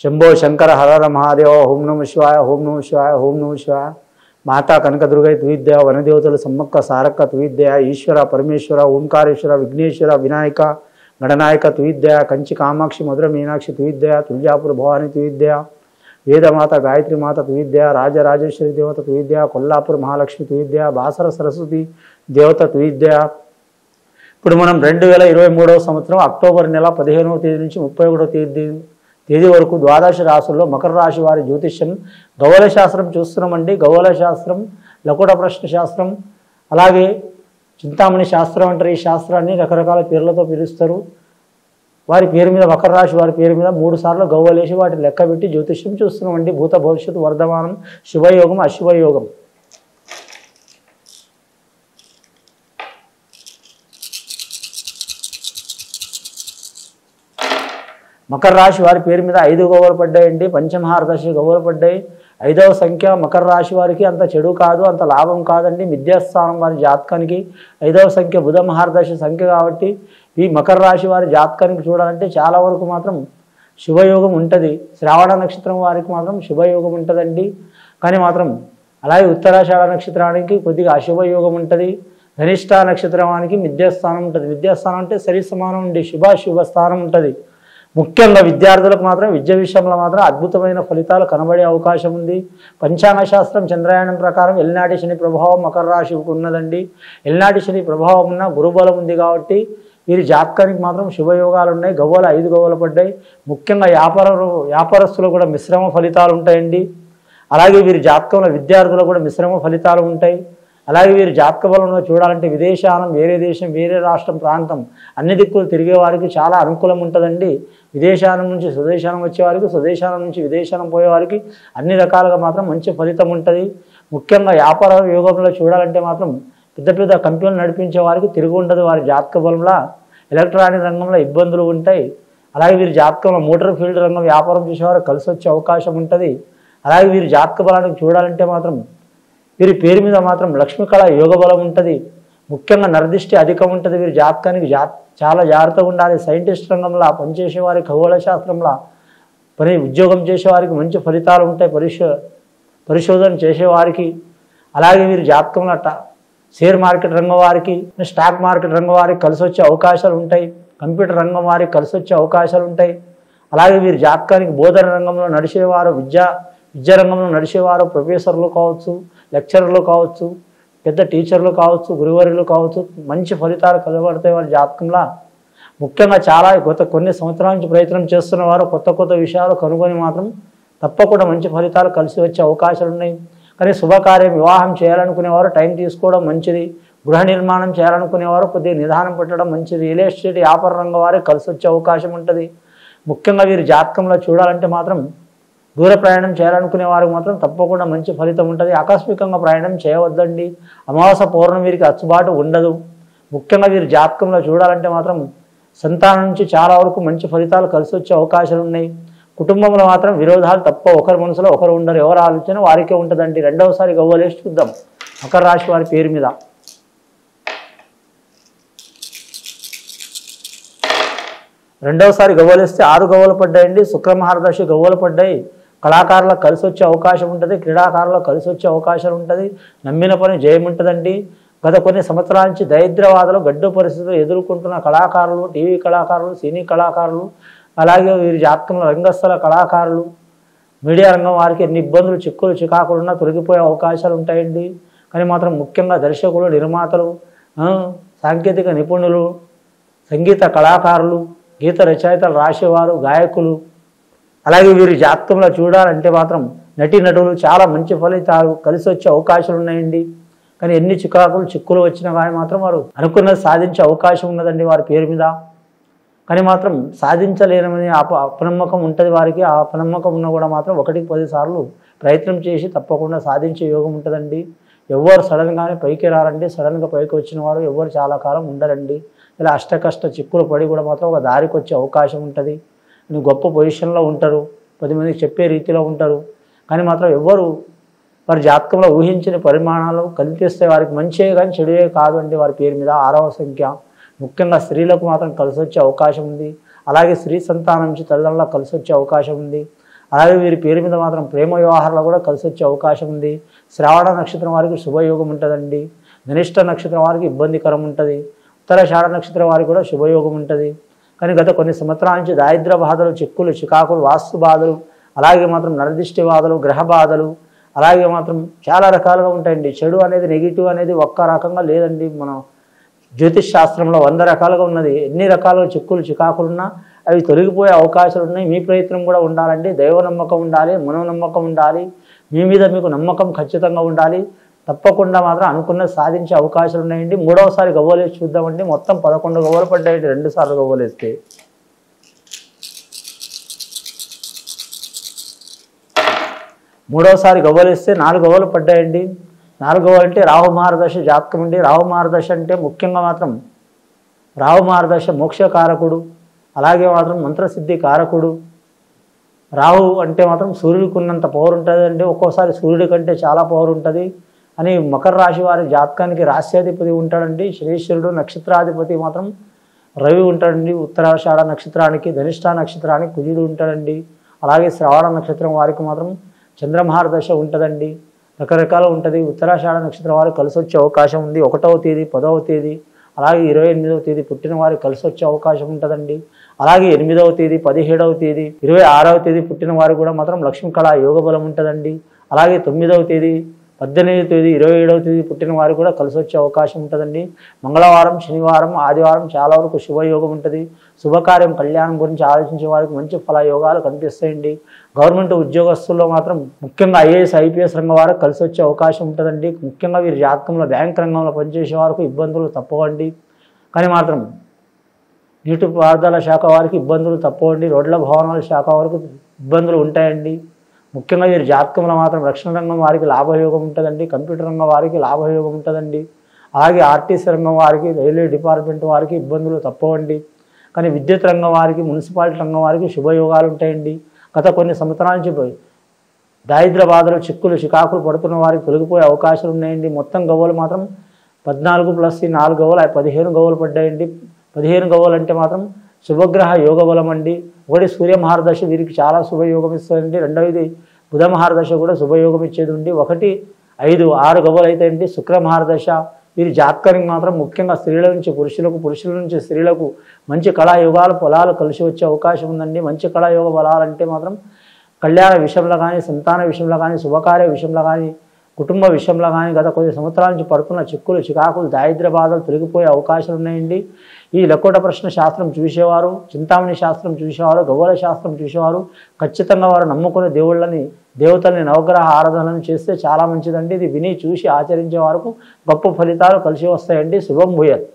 శంభో శంకర హరహర మహాదేవ ఓం నమ శివాయ ఓం నమ శివాయ ఓం నమ శివాయ. మాతా కనకదుర్గై తువిద్య వనదేవతలు సమ్మక్క సారక్క తువిద్య ఈశ్వర పరమేశ్వర ఓంకారేశ్వర విఘ్నేశ్వర వినాయక గణనాయక తువిద్య కంచి కామాక్షి మధుర మీనాక్షి తువిద్య తుల్జాపుర భవాని తువిద్య వేదమాత గాయత్రి మాత తువిద్య రాజరాజేశ్వరి దేవత తువిద్య కొల్లాపూర్ మహాలక్ష్మి తువిద్య బాసర సరస్వతి దేవత తువిద్య ఇప్పుడు మనం రెండు వేల ఇరవై మూడవ సంవత్సరం అక్టోబర్ నెల పదిహేనవ తేదీ నుంచి ముప్పై ఒకటో తేదీ తేదీ వరకు ద్వాదశ రాశుల్లో మకర రాశి వారి జ్యోతిష్యం గౌల శాస్త్రం చూస్తున్నామండి. గౌల శాస్త్రం లకుట ప్రశ్న శాస్త్రం అలాగే చింతామణి శాస్త్రం అంటారు. ఈ శాస్త్రాన్ని రకరకాల పేర్లతో పిలుస్తారు. వారి పేరు మీద మకర రాశి వారి పేరు మీద మూడు సార్లు గవ్వలేసి వాటిని లెక్క పెట్టి జ్యోతిష్యం చూస్తున్నామండి. భూత భవిష్యత్తు వర్ధమానం శుభయోగం అశుభయోగం. మకర రాశి వారి పేరు మీద ఐదు గవ్వలు పడ్డాయండి. పంచమహారదశి గవ్వలు పడ్డాయి. ఐదవ సంఖ్య మకర రాశి వారికి అంత చెడు కాదు అంత లాభం కాదండి. విద్యాస్థానం వారి జాతకానికి ఐదవ సంఖ్య బుధ మహారదశి సంఖ్య కాబట్టి ఈ మకర రాశి వారి జాతకానికి చూడాలంటే చాలా వరకు మాత్రం శుభయోగం ఉంటుంది. శ్రావణ నక్షత్రం వారికి మాత్రం శుభయోగం ఉంటుందండి. కానీ మాత్రం అలాగే ఉత్తరాషాఢ నక్షత్రానికి కొద్దిగా అశుభయోగం ఉంటుంది. ధనిష్ట నక్షత్రానికి విద్యాస్థానం ఉంటుంది. విద్యాస్థానం అంటే సరి సమానం ఉండి శుభ శుభ స్థానం ఉంటుంది. ముఖ్యంగా విద్యార్థులకు మాత్రం విద్య విషయంలో మాత్రం అద్భుతమైన ఫలితాలు కనబడే అవకాశం ఉంది. పంచాంగ శాస్త్రం చంద్రాయణం ప్రకారం ఎల్నాటి శని ప్రభావం మకర రాశికి ఉన్నదండి. ఎల్నాటి శని ప్రభావం ఉన్న గురుబలం ఉంది కాబట్టి వీరి జాతకానికి మాత్రం శుభయోగాలు ఉన్నాయి. గవ్వలు ఐదు గవ్వలు పడ్డాయి. ముఖ్యంగా వ్యాపార వ్యాపారస్తులు కూడా మిశ్రమ ఫలితాలు ఉంటాయండి. అలాగే వీరి జాతకంలో విద్యార్థులకు కూడా మిశ్రమ ఫలితాలు ఉంటాయి. అలాగే వీరి జాతక బలంలో చూడాలంటే విదేశానం వేరే దేశం వేరే రాష్ట్రం ప్రాంతం అన్ని దిక్కులు తిరిగే వారికి చాలా అనుకూలం ఉంటుందండి. విదేశానం నుంచి స్వదేశానం వచ్చేవారికి స్వదేశానం నుంచి విదేశానం పోయేవారికి అన్ని రకాలుగా మాత్రం మంచి ఫలితం ఉంటుంది. ముఖ్యంగా వ్యాపార యోగంలో చూడాలంటే మాత్రం పెద్ద పెద్ద కంపెనీలు నడిపించే వారికి తిరిగి ఉండదు వారి జాతక బలంలో ఎలక్ట్రానిక్ రంగంలో ఇబ్బందులు ఉంటాయి. అలాగే వీరి జాతకంలో మోటార్ ఫీల్డ్ రంగం వ్యాపారం చేసేవారు కలిసి వచ్చే అవకాశం ఉంటుంది. అలాగే వీరి జాతక బలానికి చూడాలంటే మాత్రం వీరి పేరు మీద మాత్రం లక్ష్మీకళ యోగ బలం ఉంటుంది. ముఖ్యంగా నరదృష్టి అధికం ఉంటుంది వీరి జాతకానికి. జా చాలా జాగ్రత్తగా ఉండాలి. సైంటిస్ట్ రంగంలో పనిచేసే వారి ఖగోళ శాస్త్రంలో పని ఉద్యోగం చేసేవారికి మంచి ఫలితాలు ఉంటాయి. పరిశో పరిశోధన చేసేవారికి. అలాగే వీరి జాతకంలో అట్ట షేర్ మార్కెట్ రంగం వారికి స్టాక్ మార్కెట్ రంగం వారికి కలిసి వచ్చే అవకాశాలు ఉంటాయి. కంప్యూటర్ రంగం వారికి కలిసి వచ్చే అవకాశాలు ఉంటాయి. అలాగే వీరి జాతకానికి బోధన రంగంలో నడిచేవారు విద్యా విద్యా రంగంలో నడిచేవారు ప్రొఫెసర్లు కావచ్చు లెక్చరర్లు కావచ్చు పెద్ద టీచర్లు కావచ్చు గురువర్యులు కావచ్చు మంచి ఫలితాలు కలబడతాయి వారి జాతకంలో. ముఖ్యంగా చాలా గత కొన్ని సంవత్సరాల నుంచి ప్రయత్నం చేస్తున్న వారు కొత్త కొత్త విషయాలు కనుగొని మాత్రం తప్పకుండా మంచి ఫలితాలు కలిసి వచ్చే అవకాశాలు ఉన్నాయి. కానీ శుభకార్యం వివాహం చేయాలనుకునేవారు టైం తీసుకోవడం మంచిది. గృహ నిర్మాణం చేయాలనుకునేవారు కొద్దిగా నిదానం పెట్టడం మంచిది. రియల్ ఎస్టేట్ వ్యాపార రంగం వారికి కలిసి వచ్చే అవకాశం ఉంటుంది. ముఖ్యంగా వీరి జాతకంలో చూడాలంటే మాత్రం దూర ప్రయాణం చేయాలనుకునే వారికి మాత్రం తప్పకుండా మంచి ఫలితం ఉంటుంది. ఆకస్మికంగా ప్రయాణం చేయవద్దండి. అమావాస పౌర్ణమి వీరికి అచ్చుబాటు ఉండదు. ముఖ్యంగా వీరి జాతకంలో చూడాలంటే మాత్రం సంతానం నుంచి చాలా వరకు మంచి ఫలితాలు కలిసి వచ్చే అవకాశాలు ఉన్నాయి. కుటుంబంలో మాత్రం విరోధాలు తప్ప ఒకరి మనసులో ఒకరు ఉండరు. ఎవరు ఆలోచన వారికే ఉంటుందండి. రెండవసారి గవ్వలేసి చూద్దాం. మకర రాశి వారి పేరు మీద. రెండవసారి గవ్వలేస్తే ఆరు గవ్వలు పడ్డాయండి. శుక్రమహారదశి గవ్వలు పడ్డాయి. కళాకారులకు కలిసి వచ్చే అవకాశం ఉంటుంది క్రీడాకారులకు కలిసి వచ్చే అవకాశం ఉంటుంది. నమ్మిన పని జయం ఉంటుందండి. గత కొన్ని సంవత్సరాల నుంచి దరిద్రవాదులు గడ్డు పరిస్థితులు ఎదుర్కొంటున్న కళాకారులు టీవీ కళాకారులు సినీ కళాకారులు అలాగే వీరి జాతకంలో రంగస్థల కళాకారులు మీడియా రంగం వారికి ఎన్ని ఇబ్బందులు చిక్కులు చికాకులున్నా తొలగిపోయే అవకాశాలు ఉంటాయండి. కానీ మాత్రం ముఖ్యంగా దర్శకులు నిర్మాతలు సాంకేతిక నిపుణులు సంగీత కళాకారులు గీత రచయితలు రాసేవారు గాయకులు అలాగే వీరి జాతకంలో చూడాలంటే మాత్రం నటి నటులు చాలా మంచి ఫలితాలు కలిసి వచ్చే అవకాశాలు ఉన్నాయండి. కానీ ఎన్ని చికాకులు చిక్కులు వచ్చినా కానీ మాత్రం వారు అనుకున్నది సాధించే అవకాశం ఉన్నదండి వారి పేరు మీద. కానీ మాత్రం సాధించలేనని అప అపనమ్మకం ఉంటుంది వారికి. ఆ అపనమ్మకం ఉన్నా కూడా మాత్రం ఒకటికి పదిసార్లు ప్రయత్నం చేసి తప్పకుండా సాధించే యోగం ఉంటుందండి. ఎవరు సడన్గానే పైకి రారండి. సడన్గా పైకి వచ్చిన వారు ఎవరు చాలా కాలం ఉండరండి. ఇలా అష్టకష్ట చిక్కులు పడి కూడా మాత్రం ఒక దారికి వచ్చే అవకాశం ఉంటుంది. గొప్ప పొజిషన్లో ఉంటారు పది మందికి చెప్పే రీతిలో ఉంటారు. కానీ మాత్రం ఎవ్వరు వారి జాతకంలో ఊహించిన పరిమాణాలు కలిపిస్తే వారికి మంచియే కానీ చెడువే కాదు అండి వారి పేరు మీద ఆరవ సంఖ్య. ముఖ్యంగా స్త్రీలకు మాత్రం కలిసి వచ్చే అవకాశం ఉంది. అలాగే స్త్రీ సంతానం నుంచి తల్లిదండ్రులకు కలిసి వచ్చే అవకాశం ఉంది. అలాగే వీరి పేరు మీద మాత్రం ప్రేమ వ్యవహారాలు కూడా కలిసి వచ్చే అవకాశం ఉంది. శ్రావణ నక్షత్రం వారికి శుభయోగం ఉంటుందండి. ధనిష్ట నక్షత్రం వారికి ఇబ్బందికరం ఉంటుంది. ఉత్తర శాడ నక్షత్రం వారికి కూడా శుభయోగం ఉంటుంది. కానీ గత కొన్ని సంవత్సరాల నుంచి దారిద్ర బాధలు చిక్కులు చికాకులు వాస్తు బాధలు అలాగే మాత్రం నరదిష్టి బాధలు గ్రహ బాధలు అలాగే మాత్రం చాలా రకాలుగా ఉంటాయండి. చెడు అనేది నెగిటివ్ అనేది ఒక్క రకంగా లేదండి. మనం జ్యోతిష్ శాస్త్రంలో వంద రకాలుగా ఉన్నది. ఎన్ని రకాలుగా చిక్కులు చికాకులు ఉన్నా అవి తొలగిపోయే అవకాశాలు ఉన్నాయి. మీ ప్రయత్నం కూడా ఉండాలండి. దైవ నమ్మకం ఉండాలి మనోనమ్మకం ఉండాలి. మీ మీద మీకు నమ్మకం ఖచ్చితంగా ఉండాలి. తప్పకుండా మాత్రం అనుకున్న సాధించే అవకాశాలు ఉన్నాయండి. మూడవసారి గవ్వలేసి చూద్దామండి. మొత్తం పదకొండు గవ్వలు పడ్డాయండి. రెండు సార్లు గవ్వలేస్తే. మూడవసారి గవ్వలేస్తే నాలుగు గవ్వలు పడ్డాయండి. నాలుగు గవ్వలు అంటే రాహు మహారదశ జాతకం అండి. రాహు మహారదశ అంటే ముఖ్యంగా మాత్రం రాహు మహారదశ మోక్షకారకుడు. అలాగే మాత్రం మంత్రసిద్ధి కారకుడు. రాహు అంటే మాత్రం సూర్యుడికి ఉన్నంత పవర్ ఉంటుంది అంటే ఒక్కోసారి సూర్యుడి కంటే చాలా పవర్ ఉంటుంది. అని మకర రాశి వారి జాతకానికి రాశ్యాధిపతి ఉంటాడండి. శ్రీశ్వరుడు నక్షత్రాధిపతి మాత్రం రవి ఉంటాడండి. ఉత్తరాషాఢ నక్షత్రానికి ధనిష్ట నక్షత్రానికి కుజుడు ఉంటాడండి. అలాగే శ్రవణ నక్షత్రం వారికి మాత్రం చంద్రమహార దశ ఉంటుందండి. రకరకాల ఉంటుంది. ఉత్తరాషాఢ నక్షత్రం వారు కలిసి వచ్చే అవకాశం ఉంది. ఒకటవ తేదీ పదవ తేదీ అలాగే ఇరవై ఎనిమిదవ తేదీ పుట్టిన వారు కలిసి వచ్చే అవకాశం ఉంటుందండి. అలాగే ఎనిమిదవ తేదీ పదిహేడవ తేదీ ఇరవై ఆరవ తేదీ పుట్టిన వారు కూడా మాత్రం లక్ష్మీ కళా యోగ బలం ఉంటుందండి. అలాగే తొమ్మిదవ తేదీ పద్దెనిమిదవ తేదీ ఇరవై ఏడవ తేదీ పుట్టిన వారు కూడా కలిసి వచ్చే అవకాశం ఉంటుందండి. మంగళవారం శనివారం ఆదివారం చాలా వరకు శుభయోగం ఉంటుంది. శుభకార్యం కళ్యాణం గురించి ఆలోచించే వారికి మంచి ఫలయోగాలు కనిపిస్తాయండి. గవర్నమెంట్ ఉద్యోగస్తుల్లో మాత్రం ముఖ్యంగా ఐఏఎస్ ఐపీఎస్ రంగం వారికి కలిసి వచ్చే అవకాశం ఉంటుందండి. ముఖ్యంగా వీరి జాతకంలో బ్యాంక్ రంగంలో పనిచేసే వారికి ఇబ్బందులు తప్పవండి. కానీ మాత్రం నీటిపారుదల శాఖ వారికి ఇబ్బందులు తప్పవండి. రోడ్ల భవనాల శాఖ వరకు ఇబ్బందులు ఉంటాయండి. ముఖ్యంగా వీరి జాతకంలో మాత్రం రక్షణ రంగం వారికి లాభయోగం ఉంటుందండి కంప్యూటర్ రంగం వారికి లాభయోగం ఉంటుందండి అలాగే ఆర్టీసీ రంగం వారికి రైల్వే డిపార్ట్మెంట్ వారికి ఇబ్బందులు తప్పవండి. కానీ విద్యుత్ రంగం వారికి మున్సిపాలిటీ రంగం వారికి శుభయోగాలు ఉంటాయండి. గత కొన్ని సంవత్సరాల నుంచి దారిద్ర బాధలు చిక్కులు చికాకులు పడుతున్న వారికి తొలగిపోయే అవకాశాలు ఉన్నాయండి. మొత్తం గవ్వలు మాత్రం పద్నాలుగు ప్లస్ ఈ నాలుగు గవ్వలు పదిహేను గవ్వలు పడ్డాయండి. పదిహేను గవ్వలు అంటే మాత్రం శుభగ్రహ యోగ బలం అండి ఒకటి సూర్య మహారదశ వీరికి చాలా శుభయోగం ఇస్తుందండి రెండవది బుధ మహారదశ కూడా శుభయోగం ఇచ్చేది ఉండి ఒకటి ఐదు ఆరు గవ్వలు అయితే అండి శుక్ర మహారదశ వీరి జాతకానికి మాత్రం ముఖ్యంగా స్త్రీల నుంచి పురుషులకు పురుషుల నుంచి స్త్రీలకు మంచి కళాయుగాలు పొలాలు కలిసి వచ్చే అవకాశం ఉందండి. మంచి కళాయోగ బలాలంటే మాత్రం కళ్యాణ విషయంలో కానీ సంతాన విషయంలో కానీ శుభకార్య విషయంలో కానీ కుటుంబ విషయంలో కానీ గత కొద్ది సంవత్సరాల నుంచి పడుతున్న చిక్కులు చికాకులు దారిద్ర్య బాధలు తొలగిపోయే అవకాశాలు ఉన్నాయండి. ఈ లకోట ప్రశ్న శాస్త్రం చూసేవారు చింతామణి శాస్త్రం చూసేవారు గవ్వల శాస్త్రం చూసేవారు. ఖచ్చితంగా వారు నమ్ముకునే దేవుళ్ళని దేవతల్ని నవగ్రహ ఆరాధనలు చేస్తే చాలా మంచిదండి. ఇది విని చూసి ఆచరించే వరకు గొప్ప ఫలితాలు కలిసి వస్తాయండి. శుభం భూయత్.